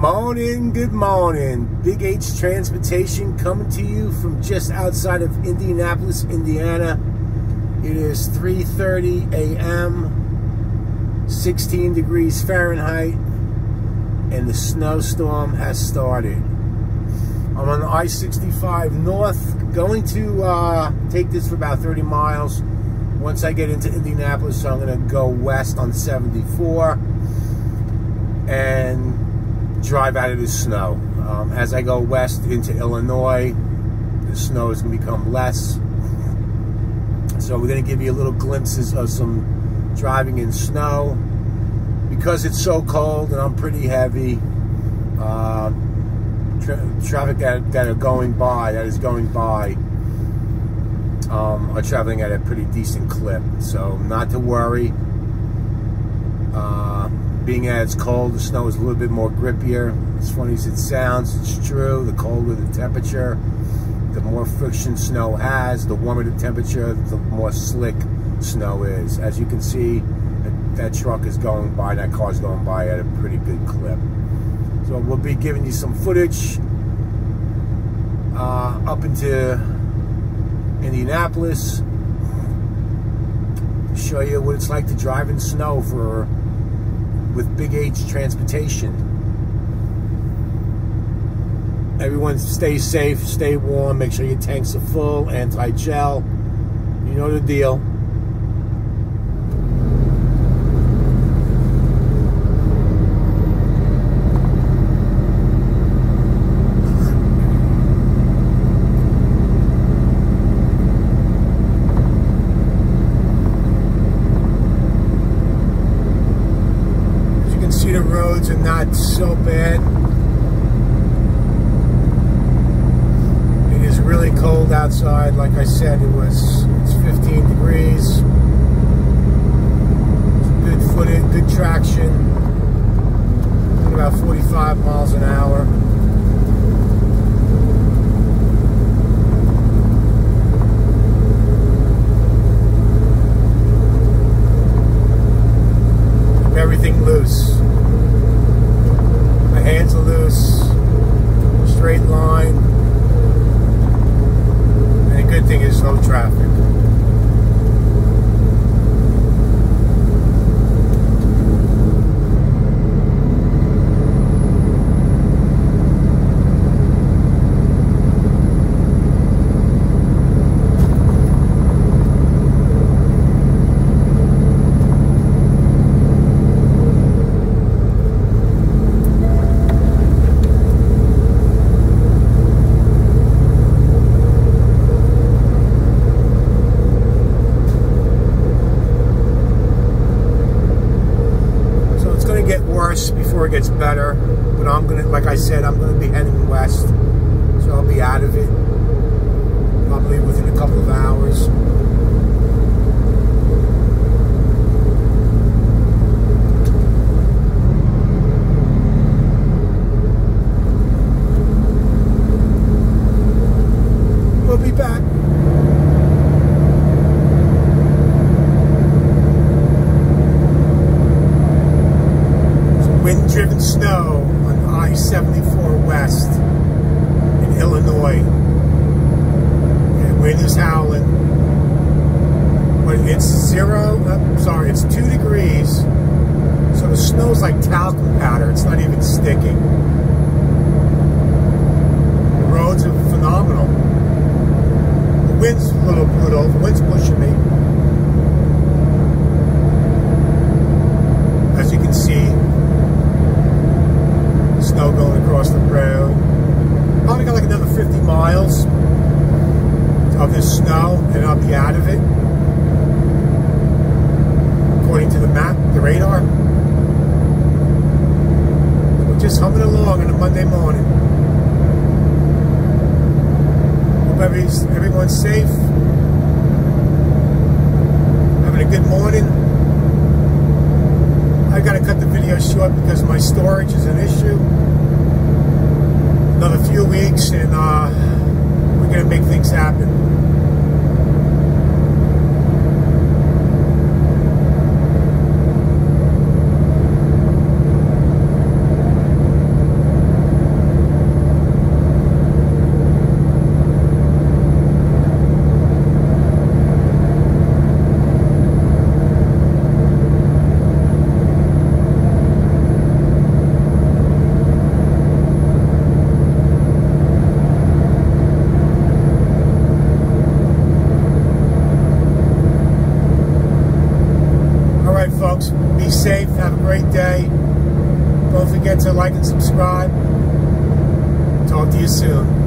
morning, good morning. Big H Transportation coming to you from just outside of Indianapolis, Indiana. It is 3.30 a.m., 16 degrees Fahrenheit, and the snowstorm has started. I'm on I-65 North, going to uh, take this for about 30 miles. Once I get into Indianapolis, so I'm going to go west on 74 and drive out of the snow. Um, as I go west into Illinois, the snow is going to become less. So we're going to give you a little glimpses of some driving in snow. Because it's so cold and I'm pretty heavy, uh, tra traffic that, that are going by, that is going by, um, are traveling at a pretty decent clip. So not to worry. Uh, being as cold, the snow is a little bit more grippier. As funny as it sounds, it's true. The colder the temperature, the more friction snow has, the warmer the temperature, the more slick snow is. As you can see, that truck is going by, that car's going by at a pretty good clip. So we'll be giving you some footage uh, up into Indianapolis. Show you what it's like to drive in snow for with Big H Transportation. Everyone stay safe, stay warm, make sure your tanks are full, anti-gel. You know the deal. Roads are not so bad. It is really cold outside. Like I said, it was it's 15 degrees. Good footing, good traction. About 45 miles an hour. everything loose hands are loose, straight line. And the good thing is traffic. It gets better. But I'm gonna, like I said, I'm gonna be heading west, so I'll be out of it probably within a couple of hours. We'll be back. Wind-driven snow on I-74 West in Illinois. And wind is howling. But it's zero, uh, sorry, it's two degrees. So the snow's like talcum powder. It's not even sticking. The roads are phenomenal. The wind's a little brutal. The wind's pushing me. As you can see, snow going across the road. Probably got like another 50 miles of this snow and I'll be out of it. According to the map, the radar. We're just humming along on a Monday morning. Hope everyone's safe. Having a good morning. I got to cut the video short because my storage is an issue. Another few weeks and uh, we're going to make things happen. Be safe. Have a Don't forget to like and subscribe. Talk to you soon.